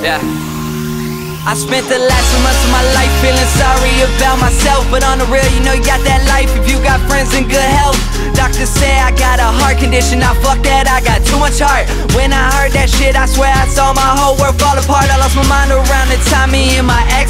I spent the last two months of my life feeling sorry about myself But on the real, you know you got that life if you got friends and good health. Doctors say I got a heart condition, I fuck that, I got too much heart. When I heard that shit, I swear I saw my whole world fall apart. I lost my mind around the time me and my ex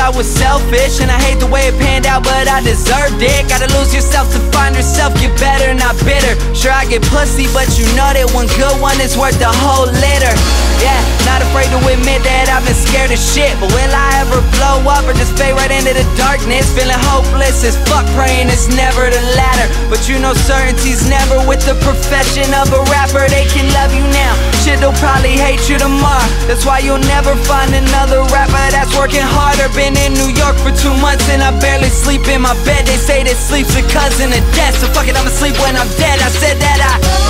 I was selfish, and I hate the way it panned out But I deserved it, gotta lose yourself to find yourself Get better, not bitter. Sure I get pussy, but you know that one good one is worth a whole litter. Yeah, not afraid to admit that I've been scared of shit But will I ever blow up or just fade right into the darkness? Feeling hopeless as fuck, praying it's never the latter. But you know certainty's never with the profession of a rapper They can love you now, they'll probably hate you tomorrow. That's why you'll never find another rapper that's working harder. Been in New York for two months and I barely sleep in my bed. They say that sleep's a cousin of death So fuck it, I'ma sleep when I'm dead. I said that I I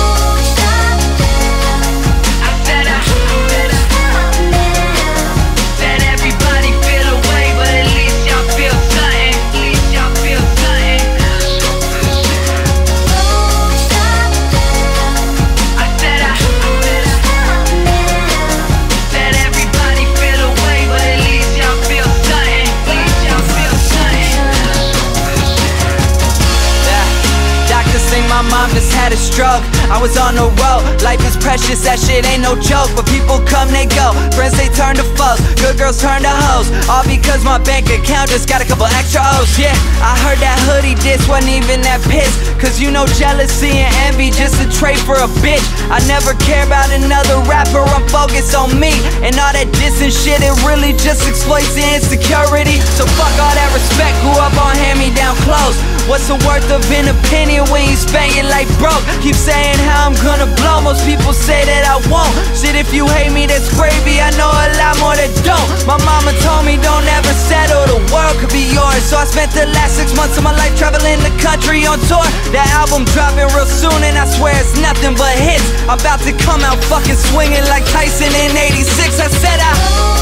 my mom just had a stroke. I was on the road, life is precious, that shit ain't no joke. But people come, they go. Friends, they turn to foes. Good girls turn to hoes. All because my bank account just got a couple extra O's. Yeah, I heard that hoodie diss wasn't even that pissed. Cause you know jealousy and envy just a for a bitch. I never care about another rapper, I'm focused on me. And all that dissing shit, it really just exploits the insecurity. So fuck all that respect, grew up on hand me down clothes. What's the worth of an opinion when you spend your life broke? Keep saying how I'm gonna blow, most people say that I won't. Shit, if you hate me, that's gravy, of my life traveling the country on tour. That album dropping real soon and I swear it's nothing but hits. I'm about to come out fucking swinging like Tyson in 86 I said I...